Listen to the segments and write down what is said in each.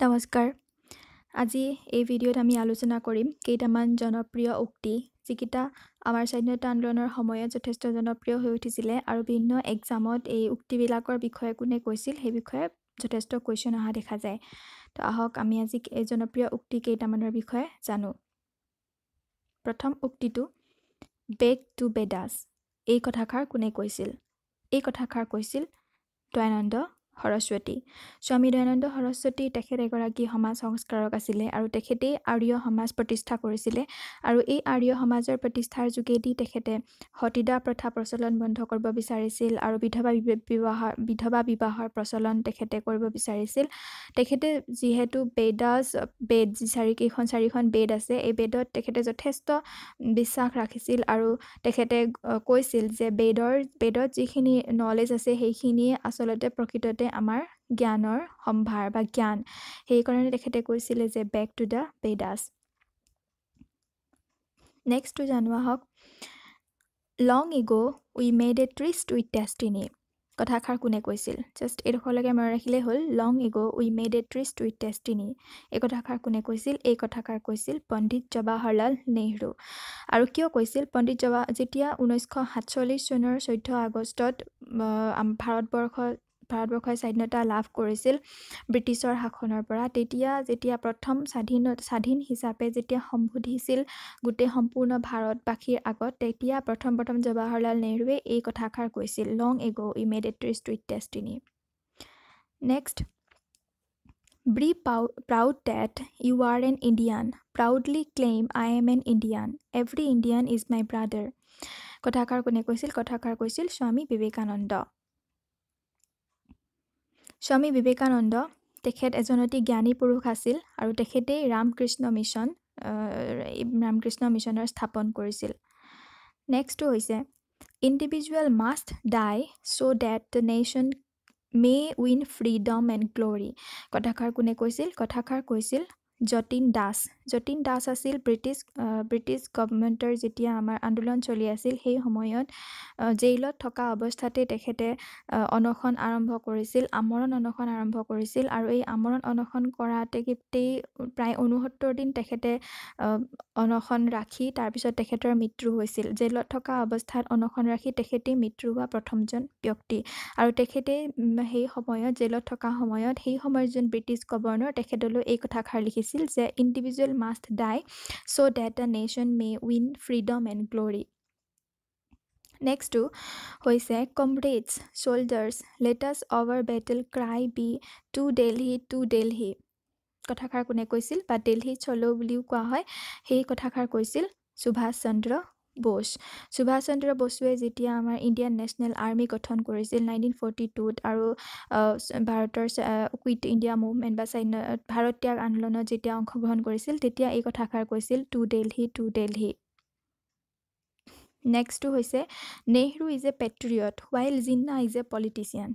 নমস্কাৰ। আজি এই ভিডিঅ'ত আমি আলোচনা কৰিম কেইটামান জনপ্ৰিয় উক্তি যিকেইটা আমাৰ স্বাধীনতা আন্দোলনৰ সময়ত যথেষ্ট জনপ্ৰিয় হৈ উঠিছিলে আৰু বিভিন্ন এক্সামত এই উক্তিবিলাকৰ বিষয়ে কোনে কৈছিল সেই বিষয়ে যথেষ্ট কুৱেশ্যন অহা দেখা যায়। তো আহক আমি আজি এই জনপ্ৰিয় উক্তি কেইটামানৰ বিষয়ে জানো। প্ৰথম উক্তিটো বেক টু বেডাছ এই কথাষাৰ কোনে কৈছিল? এই কথাষাৰ কৈছিল দয়ানন্দ সৰস্বতী। স্বামী দয়ানন্দ সৰস্বতী তেখেত এগৰাকী সমাজ সংস্কাৰক আছিলে আৰু তেখেতেই আৰ্য সমাজ প্ৰতিষ্ঠা কৰিছিলে আৰু এই আৰ্য সমাজৰ প্ৰতিষ্ঠাৰ যোগেদি তেখেতে সতীদা প্ৰথা প্ৰচলন বন্ধ কৰিব বিচাৰিছিল আৰু বিধৱা বিবাহৰ বিধৱা বিবাহৰ প্ৰচলন তেখেতে কৰিব বিচাৰিছিল। তেখেতে যিহেতু বেদাজ বেদ যি চাৰিকেইখন চাৰিখন বেদ আছে এই বেদত তেখেতে যথেষ্ট বিশ্বাস ৰাখিছিল আৰু তেখেতে কৈছিল যে বেদৰ বেদত যিখিনি নলেজ আছে সেইখিনিয়ে আচলতে প্ৰকৃততে আমাৰ জ্ঞানৰ সম্ভাৰ বা জ্ঞান। সেইকাৰণে তেখেতে কৈছিলে যে বেক টু দ্য বেদাছ নেক্সটটো জানো আহক long ago' we made a tryst with destiny কথাষাৰ কোনে কৈছিল? জাষ্ট এইডোখৰলৈকে মনত ৰাখিলেই হ'ল। Long ago' we made a tryst with destiny এই কথাষাৰ কোনে কৈছিল? এই কথাষাৰ কৈছিল পণ্ডিত জৱাহৰলাল নেহৰু। আৰু কিয় কৈছিল? পণ্ডিত জৱাহ যেতিয়া ঊনৈছশ সাতচল্লিছ চনৰ চৈধ্য আগষ্টত ভাৰতবৰ্ষত ভাৰতবৰ্ষই স্বাধীনতা লাভ কৰিছিল ব্ৰিটিছৰ শাসনৰ পৰা। তেতিয়া যেতিয়া প্ৰথম স্বাধীন স্বাধীন হিচাপে যেতিয়া সম্বোধিছিল গোটেই সম্পূৰ্ণ ভাৰতবাসীৰ আগত তেতিয়া প্ৰথম প্ৰথম জৱাহৰলাল নেহৰুৱে এই কথাষাৰ কৈছিল long ago' I made a tryst with destiny next be pav proud that you are an Indian proudly claim I am an Indian every Indian is my brother কথাষাৰ কোনে কৈছিল? কথাষাৰ কৈছিল স্বামী বিবেকানন্দ। স্বামী বিবেকানন্দ তেখেত এজন অতি জ্ঞানী পুৰুষ আছিল আৰু তেখেতেই ৰামকৃষ্ণ মিছন ৰামকৃষ্ণ মিছনৰ স্থাপন কৰিছিল। নেক্সটটো হৈছে individual must die so' that the nation may win freedom and glory কথাষাৰ কোনে কৈছিল? কথাষাৰ কৈছিল যতীন দাস। যতীন দাস আছিল ব্ৰিটিছ ব্ৰিটিছ গভমেণ্টৰ যেতিয়া আমাৰ আন্দোলন চলি আছিল সেই সময়ত জেইলত থকা অৱস্থাতে তেখেতে অনশন আৰম্ভ কৰিছিল আমৰণ অনশন আৰম্ভ কৰিছিল আৰু এই আমৰণ অনশন কৰাতে গোটেই প্ৰায় ঊনসত্তৰ দিন তেখেতে অনশন ৰাখি তাৰপিছত তেখেতৰ মৃত্যু হৈছিল। জেইলত থকা অৱস্থাত অনশন ৰাখি তেখেতেই মৃত্যু হোৱা প্ৰথমজন ব্যক্তি। আৰু তেখেতেই সেই সময়ত জেইলত থকা সময়ত সেই সময়ত যোন ব্ৰিটিছ গভৰ্ণৰ তেখেতলৈ এই কথাষাৰ লিখিছিল যে individual must die so' that the nation may win freedom and glory নেক্সটটো হৈছে comrades soldiers let us our battle cry be to Delhi to Delhi কথাষাৰ কোনে কৈছিল? বা দেলহি চলো বুলিও কোৱা হয়। সেই কথাষাৰ কৈছিল সুভাষ চন্দ্ৰ বোছ সুভাষ চন্দ্ৰ বসুৱে যেতিয়া আমাৰ ইণ্ডিয়ান নেশ্যনেল আৰ্মি গঠন কৰিছিল নাইনটিন ফৰ্টি টুত আৰু ভাৰতৰ কুইট ইণ্ডিয়া মুভমেণ্ট বা স্বাধীন ভাৰত ত্যাগ আন্দোলনত যেতিয়া অংশগ্ৰহণ কৰিছিল তেতিয়া এই কথাষাৰ কৈছিল টু দেলহি টু দেলহি। নেক্সটটো হৈছে Nehru is a patriot while Jinnah is a politician.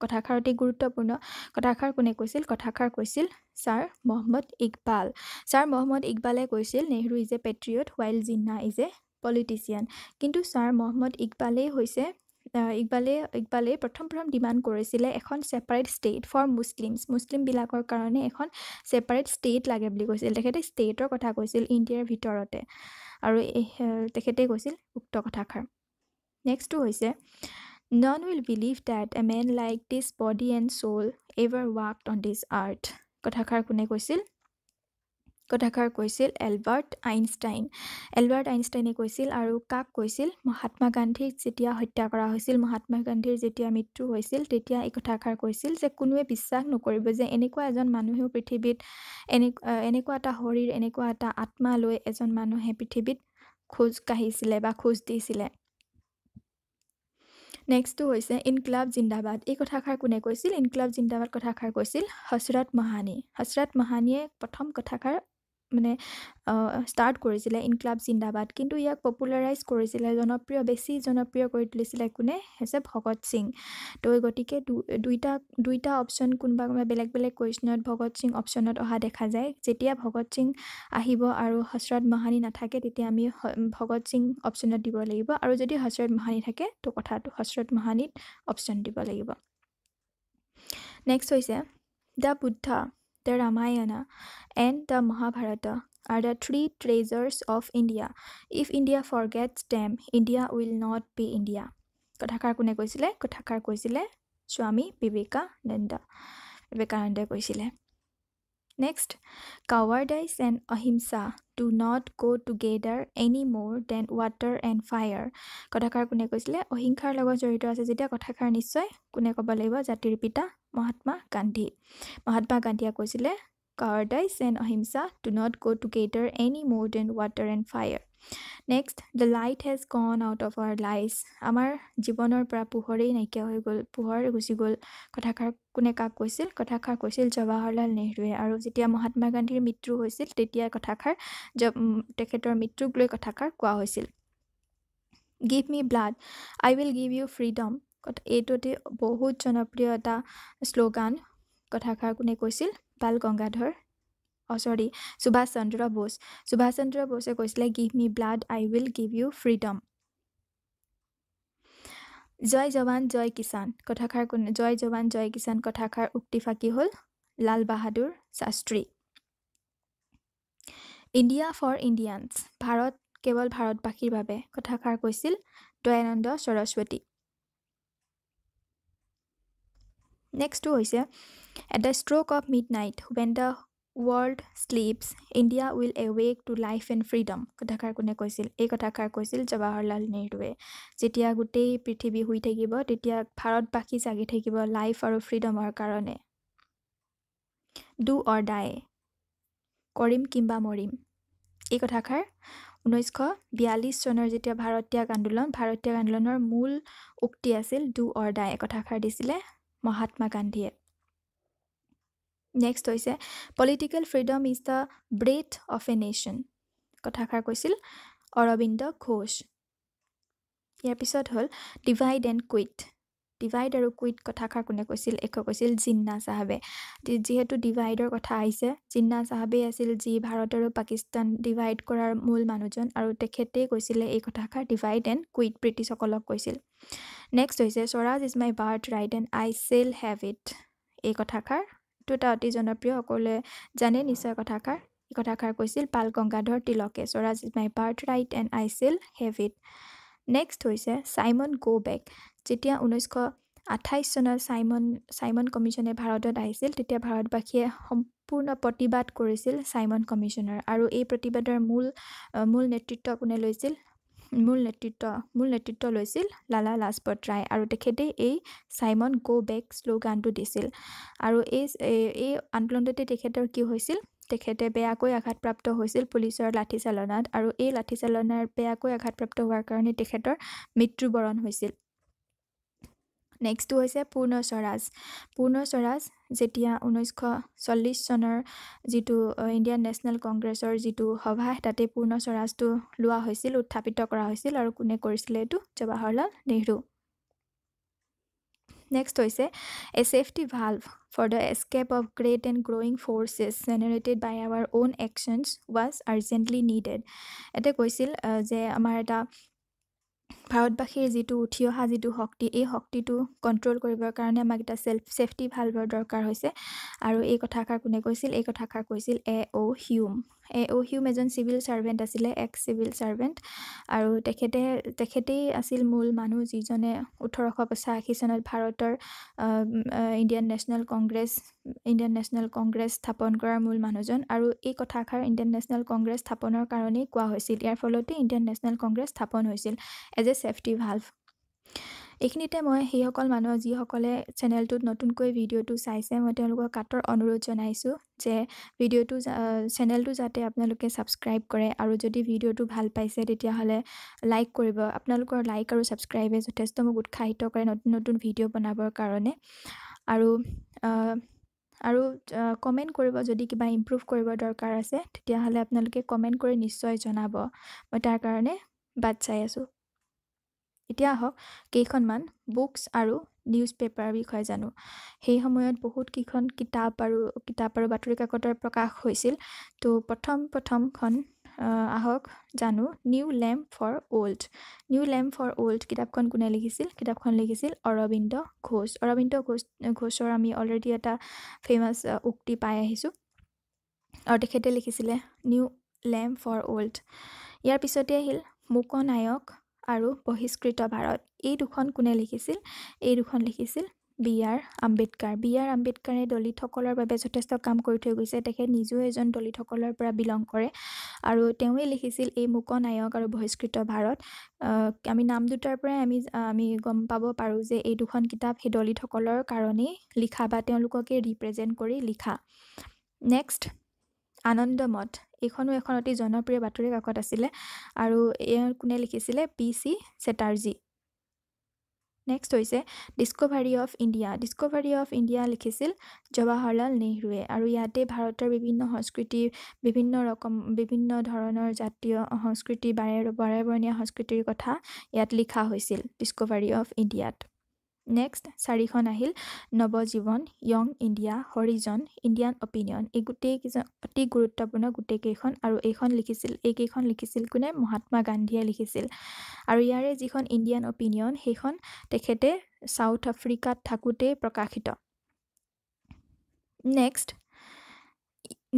কথাষাৰ অতি গুৰুত্বপূৰ্ণ কথাষাৰ কোনে কৈছিল? কথাষাৰ কৈছিল ছাৰ মহম্মদ ইকবাল। ছাৰ মহম্মদ ইকবালে কৈছিল Nehru is a patriot while Jinnah is a politician কিন্তু ছাৰ মহম্মদ ইকবালেই হৈছে ইকবালে ইকবালে প্ৰথম প্ৰথম ডিমাণ্ড কৰিছিলে এখন ছেপাৰেট ষ্টেট ফৰ মুছলিমছ। মুছলিমবিলাকৰ কাৰণে এখন ছেপাৰেট ষ্টেট লাগে বুলি কৈছিল। তেখেতে ষ্টেটৰ কথা কৈছিল ইণ্ডিয়াৰ ভিতৰতে। আৰু তেখেতে কৈছিল উক্ত কথাষাৰ। নেক্সটটো হৈছে none will believe that a man like this body and soul ever walked on this earth কথাষাৰ কোনে কৈছিল? কথাষাৰ কৈছিল এলবাৰ্ট আইনষ্টাইন। এলবাৰ্ট আইনষ্টাইনে কৈছিল আৰু কাক কৈছিল? মহাত্মা গান্ধীক যেতিয়া হত্যা কৰা হৈছিল মহাত্মা গান্ধীৰ যেতিয়া মৃত্যু হৈছিল তেতিয়া এই কথাষাৰ কৈছিল যে কোনোৱে বিশ্বাস নকৰিব যে এনেকুৱা এজন মানুহেও পৃথিৱীত এনে এনেকুৱা এটা শৰীৰ এনেকুৱা এটা আত্মা লৈ এজন মানুহে পৃথিৱীত খোজ কাঢ়িছিলে বা খোজ দিছিলে। নেক্সটটো হৈছে ইনকলাব জিন্দাবাদ। এই কথাষাৰ কোনে কৈছিল? ইনকলাব জিন্দাবাদ কথাষাৰ কৈছিল হচৰত মহানী। হচৰত মহানীয়ে প্ৰথম কথাষাৰ মানে ষ্টাৰ্ট কৰিছিলে ইনকলাব জিন্দাবাদ কিন্তু ইয়াক পপুলাৰাইজ কৰিছিলে জনপ্ৰিয় বেছি জনপ্ৰিয় কৰি তুলিছিলে কোনে? হৈছে ভগত সিং। তো গতিকে দুইটা দুইটা অপশ্যন কোনোবা কোনোবা বেলেগ বেলেগ কুৱেশ্যনত ভগত সিং অপশ্যনত অহা দেখা যায়। যেতিয়া ভগত সিং আহিব আৰু হচৰত মহানী নাথাকে তেতিয়া আমি ভগত সিং অপশ্যনত দিব লাগিব। আৰু যদি হচৰত মহানী থাকে তো কথাটো হচৰত মহানীত অপশ্যন দিব লাগিব। নেক্সট হৈছে the Buddha. The Ramayana and the Mahabharata are the three treasures of India. If India forgets them, India will not be India. কথাষাৰ কোনে কৈছিলে কথাষাৰ কৈছিলে স্বামী বিবেকানন্দ বিবেকানন্দই কৈছিলে next cowardice and ahimsa do not go' together any more than water and fire কথাষাৰ কোনে কৈছিলে? অহিংসাৰ লগত জড়িত আছে যেতিয়া কথাষাৰ নিশ্চয় কোনে ক'ব লাগিব? জাতিৰ পিতা মহাত্মা গান্ধী। মহাত্মা গান্ধীয়ে কৈছিলে cowardice and ahimsa do not go' together any more than water and fire next the light has gone out of our life আমাৰ জীৱনৰ পৰা পোহৰেই নাইকিয়া হৈ গ'ল। পোহৰ গুচি গ'ল। কথাষাৰ কোনে কাক কৈছিল? কথাষাৰ কৈছিল জৱাহৰলাল নেহৰুৱে। আৰু যেতিয়া মহাত্মা গান্ধীৰ মৃত্যু হৈছিল তেতিয়া কথাষাৰ তেখেতৰ মৃত্যুক লৈ কথাষাৰ কোৱা হৈছিল। Give me blood I will give you freedom এইটো এটি বহুত জনপ্ৰিয় এটা শ্লোগান। কথাষাৰ কোনে কৈছিল? বাল গংগাধৰ অ' চৰি সুভাষ চন্দ্ৰ বোস। সুভাষ চন্দ্ৰ বোসে কৈছিলে give me blood I will give you freedom জয় জৱান জয় কিষাণ কথাষাৰ কোনে জয় জৱান জয় কিষাণ কথাষাৰ উক্তি ফাঁকি হ'ল Lal Bahadur Shastri. India for Indians Bharat কেৱল ভাৰতবাসীৰ বাবে কথাষাৰ কৈছিল দয়ানন্দ সৰস্বতী। নেক্সটটো হৈছে at the stroke of midnight when the world sleeps India will awake to life and freedom কথাষাৰ কোনে কৈছিল? এই কথাষাৰ কৈছিল জৱাহৰলাল নেহৰুৱে। যেতিয়া গোটেই পৃথিৱী শুই থাকিব তেতিয়া ভাৰতবাসী জাগি থাকিব লাইফ আৰু ফ্ৰীডমৰ কাৰণে। ডু অৰ ডাই কৰিম কিম্বা মৰিম। এই কথাষাৰ ঊনৈছশ বিয়াল্লিছ চনৰ যেতিয়া ভাৰত ত্যাগ আন্দোলন ভাৰত ত্যাগ আন্দোলনৰ মূল উক্তি আছিল ডু অৰ ডাই কথাষাৰ দিছিলে মহাত্মা গান্ধীয়ে। নেক্সট হৈছে political freedom is the breath of a nation কথাষাৰ কৈছিল অৰবিন্দ ঘোষ। ইয়াৰ পিছত হ'ল ডিভাইড এণ্ড কুইট ডিভাইড আৰু কুইট কথাষাৰ কোনে কৈছিল? এশ কৈছিল জিন্না চাহাবে। যিহেতু ডিভাইডৰ কথা আহিছে জিন্না চাহাবেই আছিল যি ভাৰত আৰু পাকিস্তান ডিভাইড কৰাৰ মূল মানুহজন আৰু তেখেতেই কৈছিলে এই কথাষাৰ ডিভাইড এণ্ড কুইট ব্ৰিটিছসকলক কৈছিল। নেক্সট হৈছে swaraj is my birthright and I shall have it এই কথাষাৰ এইটো এটা অতি জনপ্ৰিয়। সকলোৱে জানে নিশ্চয় কথাষাৰ। এই কথাষাৰ কৈছিল Bal Gangadhar তিলকে। Swaraj is my birthright and I shall have it next হৈছে চাইমন গ' বেক যেতিয়া ঊনৈছশ আঠাইছ চনত চাইমন চাইমন কমিশ্যনে ভাৰতত আহিছিল তেতিয়া ভাৰতবাসীয়ে সম্পূৰ্ণ প্ৰতিবাদ কৰিছিল চাইমন কমিশ্যনৰ আৰু এই প্ৰতিবাদৰ মূল মূল নেতৃত্ব কোনে লৈছিল? মূল নেতৃত্ব মূল নেতৃত্ব লৈছিল লালা লাজপত ৰায় আৰু তেখেতেই এই চাইমন গ' বেক শ্লোগানটো দিছিল। আৰু এই এই আন্দোলনতে তেখেতৰ কি হৈছিল? তেখেতে বেয়াকৈ আঘাতপ্ৰাপ্ত হৈছিল পুলিচৰ লাঠিচালনাত আৰু এই লাঠিচালনাৰ বেয়াকৈ আঘাতপ্ৰাপ্ত হোৱাৰ কাৰণে তেখেতৰ মৃত্যুবৰণ হৈছিল। নেক্সটটো হৈছে পূৰ্ণ স্বৰাজ। পূৰ্ণ স্বৰাজ যেতিয়া ঊনৈছশ চল্লিছ চনৰ যিটো ইণ্ডিয়ান নেশ্যনেল কংগ্ৰেছৰ যিটো সভা তাতে পূৰ্ণ স্বৰাজটো লোৱা হৈছিল উত্থাপিত কৰা হৈছিল আৰু কোনে কৰিছিলে এইটো? জৱাহৰলাল নেহৰু। নেক্সট হৈছে a safety valve for the escape of great and growing forces generated by our own actions was urgently needed ইয়াতে কৈছিল যে আমাৰ এটা ভাৰতবাসীৰ যিটো উঠি অহা যিটো শক্তি এই শক্তিটো কণ্ট্ৰল কৰিবৰ কাৰণে আমাক এটা ছেল্ফ ছেফটি ভাল্ভৰ দৰকাৰ হৈছে। আৰু এই কথাষাৰ কোনে কৈছিল? এই কথাষাৰ কৈছিল A O' Hume. O' Hume এজন চিভিল ছাৰ্ভেণ্ট আছিলে এক্স চিভিল ছাৰ্ভেণ্ট। আৰু তেখেতে তেখেতেই আছিল মূল মানুহ যিজনে ওঠৰশ পঁচাশী চনত ভাৰতৰ Indian National Congress Indian National Congress স্থাপন কৰাৰ মূল মানুহজন। আৰু এই কথাষাৰ ইণ্ডিয়ান নেশ্যনেল কংগ্ৰেছ স্থাপনৰ কাৰণেই কোৱা হৈছিল। ইয়াৰ ফলতে ইণ্ডিয়ান নেশ্যনেল কংগ্ৰেছ স্থাপন হৈছিল। As a safety valve. এইখিনিতে মই সেইসকল মানুহ যিসকলে চেনেলটোত নতুনকৈ ভিডিঅ'টো চাইছে মই তেওঁলোকক কাটৰ অনুৰোধ জনাইছোঁ যে ভিডিঅ'টো চেনেলটো যাতে আপোনালোকে ছাবস্ক্ৰাইব কৰে আৰু যদি ভিডিঅ'টো ভাল পাইছে তেতিয়াহ'লে লাইক কৰিব। আপোনালোকৰ লাইক আৰু ছাবস্ক্ৰাইবে যথেষ্ট মোক উৎসাহিত কৰে নতুন নতুন ভিডিঅ' বনাবৰ কাৰণে। আৰু আৰু কমেণ্ট কৰিব যদি কিবা ইম্প্ৰুভ কৰিব দৰকাৰ আছে তেতিয়াহ'লে আপোনালোকে কমেণ্ট কৰি নিশ্চয় জনাব। মই তাৰ কাৰণে বাট চাই আছোঁ। এতিয়া আহক কেইখনমান বুকছ আৰু নিউজ পেপাৰৰ বিষয়ে জানো। সেই সময়ত বহুতকেইখন কিতাপ আৰু কিতাপ আৰু বাতৰি কাকতৰ প্ৰকাশ হৈছিল। তো প্ৰথম প্ৰথমখন আহক জানো new lamp for old new lamp for old কিতাপখন কোনে লিখিছিল? কিতাপখন লিখিছিল অৰবিন্দ ঘোষ। অৰবিন্দ ঘোষ ঘোষৰ আমি অলৰেডি এটা ফেমাছ উক্তি পাই আহিছোঁ। আৰু তেখেতে লিখিছিলে নিউ লেম্প ফৰ অ'ল্ড ইয়াৰ পিছতে আহিল মুকনায়ক আৰু বহিষ্কৃত ভাৰত। এই দুখন কোনে লিখিছিল? এই দুখন লিখিছিল B R Ambedkar. B R আম্বেদকাৰে দলিতসকলৰ বাবে যথেষ্ট কাম কৰি থৈ গৈছে। তেখেত নিজেও এজন দলিতসকলৰ পৰা বিলং কৰে আৰু তেওঁৱেই লিখিছিল এই মুকনায়ক আৰু বহিষ্কৃত ভাৰত। আমি নাম দুটাৰ পৰাই আমি আমি গম পাব পাৰোঁ যে এই দুখন কিতাপ সেই দলিতসকলৰ কাৰণেই লিখা বা তেওঁলোককে ৰিপ্ৰেজেণ্ট কৰি লিখা। নেক্সট আনন্দমঠ এইখনো এখন অতি জনপ্ৰিয় বাতৰি কাকত আছিলে আৰু এওঁ কোনে লিখিছিলে? P C Chatterjee. নেক্সট হৈছে discovery of India discovery of India লিখিছিল জৱাহৰলাল নেহৰুৱে আৰু ইয়াতে ভাৰতৰ বিভিন্ন সংস্কৃতি বিভিন্ন ৰকম বিভিন্ন ধৰণৰ জাতীয় সংস্কৃতি বাৰে বাৰে বৰণীয়া সংস্কৃতিৰ কথা ইয়াত লিখা হৈছিল ডিস্কভাৰী অফ ইণ্ডিয়াত নেক্সট চাৰিখন আহিল Navajivan Young India Harijan Indian Opinion. এই গোটেইকেইজন অতি গুৰুত্বপূৰ্ণ গোটেইকেইখন আৰু এইখন লিখিছিল এইকেইখন লিখিছিল কোনে? মহাত্মা গান্ধীয়ে লিখিছিল। আৰু ইয়াৰে যিখন ইণ্ডিয়ান অপিনিয়ন সেইখন তেখেতে ছাউথ আফ্ৰিকাত থাকোঁতেই প্ৰকাশিত। নেক্সট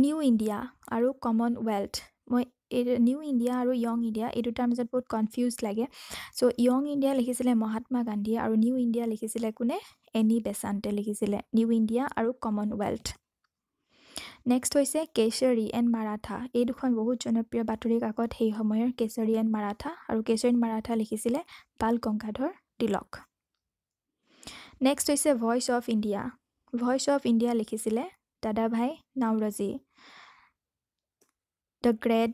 নিউ ইণ্ডিয়া আৰু কমনৱেল্থ। মই এই নিউ ইণ্ডিয়া আৰু য়ং ইণ্ডিয়া এই দুটাৰ মাজত বহুত কনফিউজ লাগে। চ' য়ং ইণ্ডিয়া লিখিছিলে মহাত্মা গান্ধীয়ে আৰু নিউ ইণ্ডিয়া লিখিছিলে কোনে? এনি বেচান্তে লিখিছিলে। নিউ ইণ্ডিয়া আৰু কমনৱেল্থ নেক্সট হৈছে কেশৰী এণ্ড মাৰাঠা এই দুখন বহুত জনপ্ৰিয় বাতৰি কাকত সেই সময়ৰ কেশৰী এণ্ড মাৰাঠা আৰু কেশৰী এণ্ড মাৰাঠা লিখিছিলে বাল গংগাধৰ তিলক। নেক্সট হৈছে voice of India voice of India লিখিছিলে Dadabhai Naoroji. The great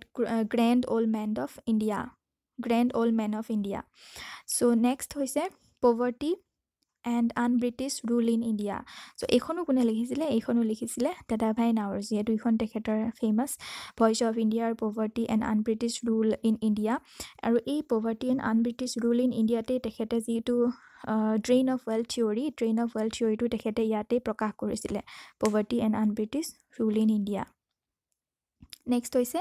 grand old man of India grand old man of India so' next হৈছে poverty and un British rule in India so' এইখনো কোনে লিখিছিলে? এইখনো লিখিছিলে দাদাভাই নাৱৰজীয়ে দুইখন তেখেতৰ ফেমাছ ভইচ অফ ইণ্ডিয়া আৰু poverty and un-British rule in India আৰু এই poverty and un-British rule in ইণ্ডিয়াতেই তেখেতে যিটো drain of wealth theory drain of wealth থিয়ৰীটো তেখেতে ইয়াতেই প্ৰকাশ কৰিছিলে poverty and un British rule in India next হৈছে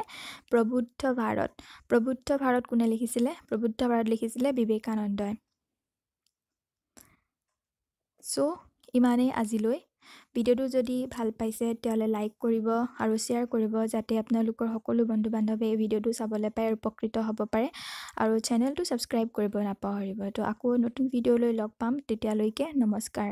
প্ৰবুদ্ধ ভাৰত। প্ৰবুদ্ধ ভাৰত কোনে লিখিছিলে? প্ৰবুদ্ধ ভাৰত লিখিছিলে বিবেকানন্দই। চ' ইমানেই আজিলৈ। ভিডিঅ'টো যদি ভাল পাইছে তেতিয়াহ'লে লাইক কৰিব আৰু শ্বেয়াৰ কৰিব যাতে আপোনালোকৰ সকলো বন্ধু বান্ধৱে এই ভিডিঅ'টো চাবলৈ পাই উপকৃত হ'ব পাৰে। আৰু চেনেলটো ছাবস্ক্ৰাইব কৰিব নাপাহৰিব। তো আকৌ নতুন ভিডিঅ'লৈ লগ পাম। তেতিয়ালৈকে নমস্কাৰ।